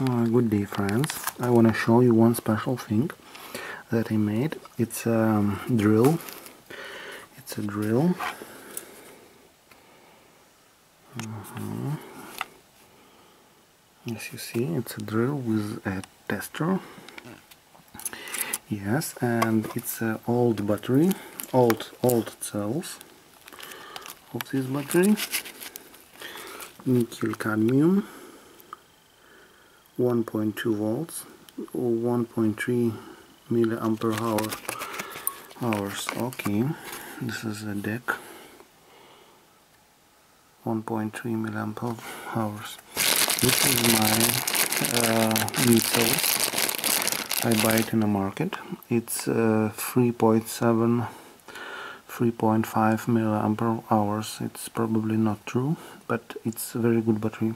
Uh, good day friends. I want to show you one special thing that I made. It's a um, drill. It's a drill. Uh -huh. as you see it's a drill with a tester. Yes and it's an old battery old old cells of this battery. Nickel cadmium 1.2 volts or 1.3 milliampere hour hours. Okay this is a deck. 1.3 milliampere hours this is my uh, cells I buy it in the market. It's uh, 3.7 3.5 milliampere hours it's probably not true but it's a very good battery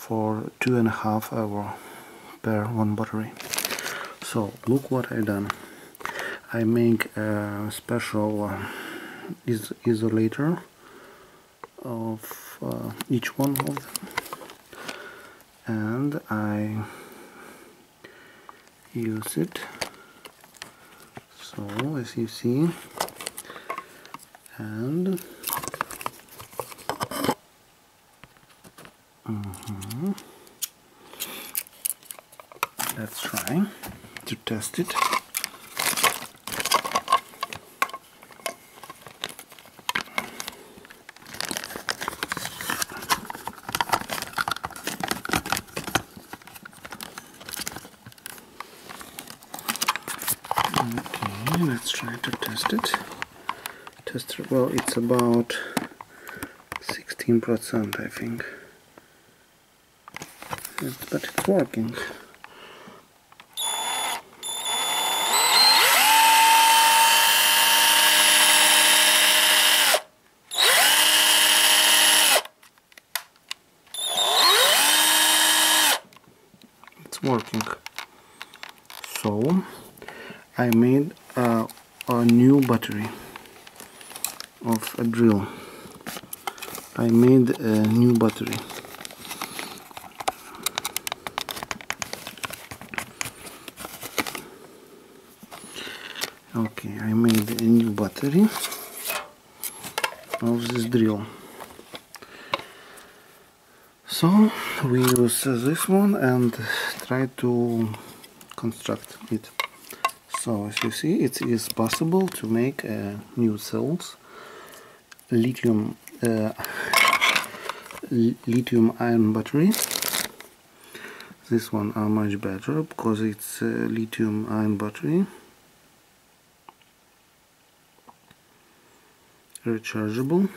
for two and a half hour per one battery. So look what I done. I make a special uh, is isolator of uh, each one of them. And I use it. So as you see and Mm -hmm. Let's try to test it. Okay, let's try to test it. Test. Well, it's about 16%, I think but it's working. It's working. So I made a, a new battery of a drill. I made a new battery. Okay I made a new battery. Of this drill. So we use this one and try to construct it. So as you see it is possible to make uh, new cells. Lithium uh, lithium ion battery. This one are much better because it's lithium ion battery rechargeable.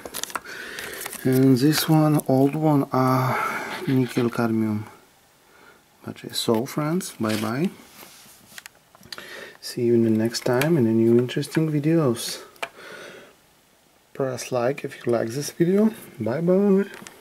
And this one old one are nickel cadmium. Battery so friends bye bye see you in the next time in a new interesting videos. Press like if you like this video. Bye bye